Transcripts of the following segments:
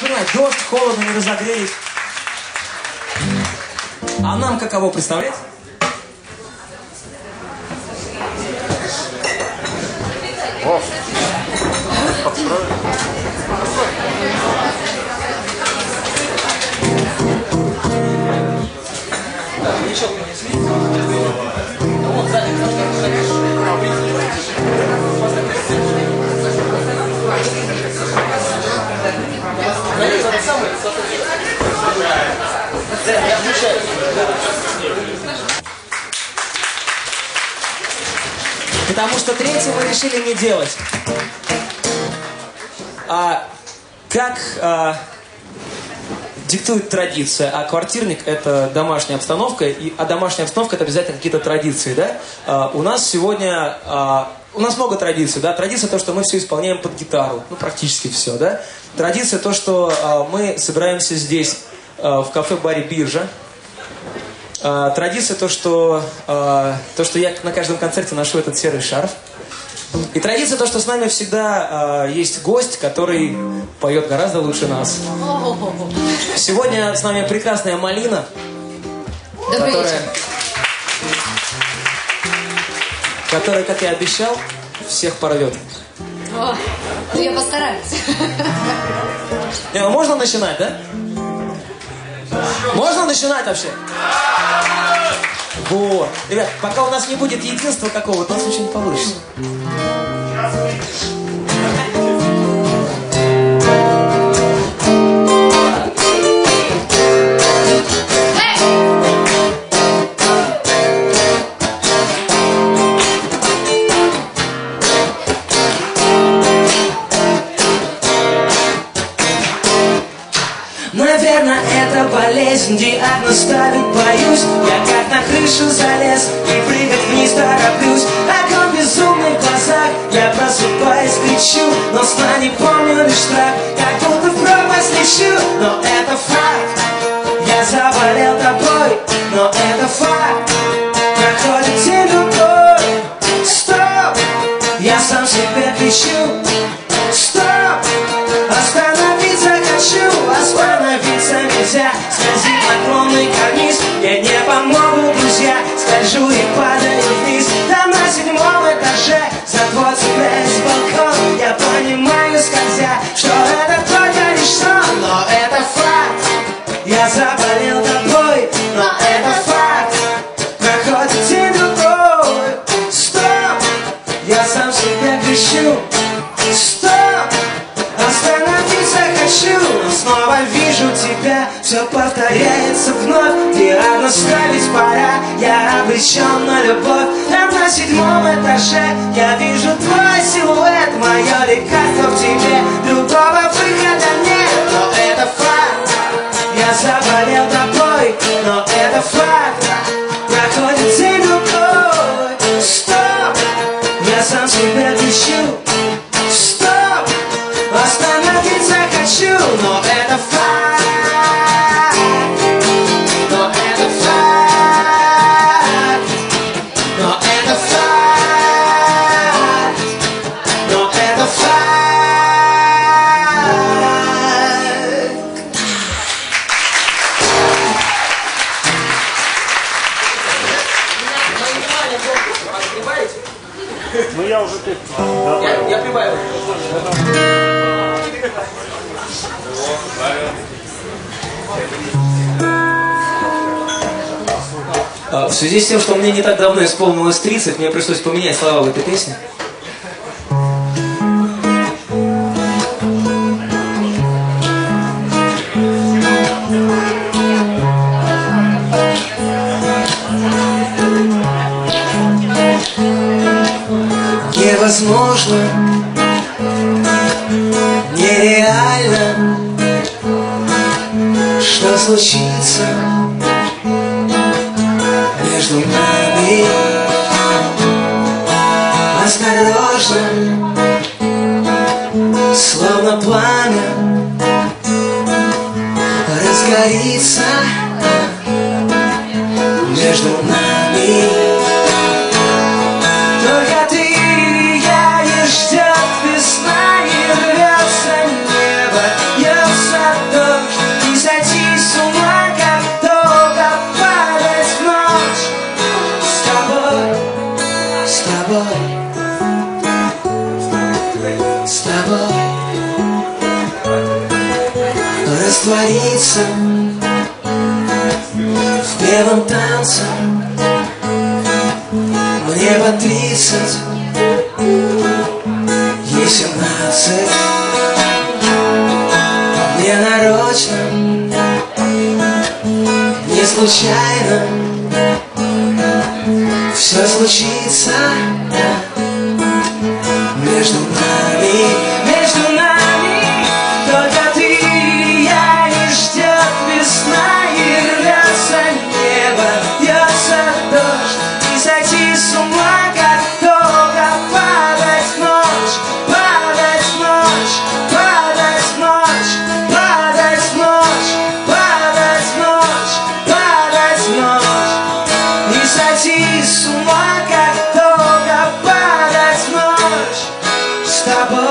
понимаю, дождь, холодно, не разогрелись. А нам каково, представляете? О, подстроили. Потому что третье мы решили не делать. А, как а, диктует традиция, а квартирник это домашняя обстановка, и, а домашняя обстановка это обязательно какие-то традиции, да? А, у нас сегодня, а, у нас много традиций, да? Традиция то, что мы все исполняем под гитару, ну практически все, да? Традиция то, что а, мы собираемся здесь а, в кафе-баре Биржа, а, традиция то что, а, то, что я на каждом концерте ношу этот серый шарф. И традиция то, что с нами всегда а, есть гость, который поет гораздо лучше нас. Сегодня с нами прекрасная Малина, Добрый которая, вечер. которая, как я обещал, всех порвет. О, ну я постараюсь. Не, ну можно начинать, да? Можно начинать вообще? Вот. Ребят, пока у нас не будет единства какого-то, у нас ничего не получится. Наверное, это болезнь, диагноз ставить боюсь Я на крышу залез и прыгать вниз тороплюсь. Огонь безумный в глазах, я просыпаюсь, кричу Но сна не помню лишь страх, как будто в пропасть лечу Но это факт, я заболел тобой Но это факт, проходит день другой Стоп, я сам себе кричу этаже За твой цепляюсь балкон, я понимаю скользя Что это только лишь сон, но это факт. Я заболел тебя Все повторяется вновь, диагноз ставить пора. Я обречен на любовь, там на седьмом этаже Я вижу твой силуэт, мое лекарство в тебе. Другого выхода нет, но это факт. Я заболел тобой, но это факт. Проходит день другой, стоп. Я сам себе кричу, Но это факт Но это факт Ну я уже тут добавил. Я прибавил. В связи с тем, что мне не так давно исполнилось 30, мне пришлось поменять слова в этой песне. Невозможно, нереально Что случится между нами Осторожно, словно раствориться В первом танце Мне по тридцать Ей семнадцать. Мне нарочно Не случайно Все случится.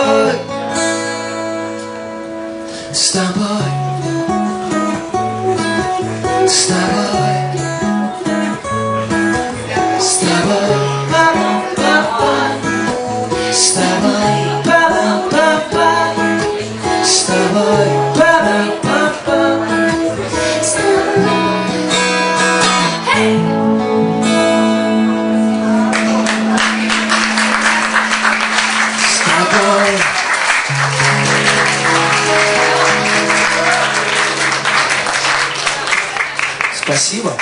boy. by. boy. Star красиво.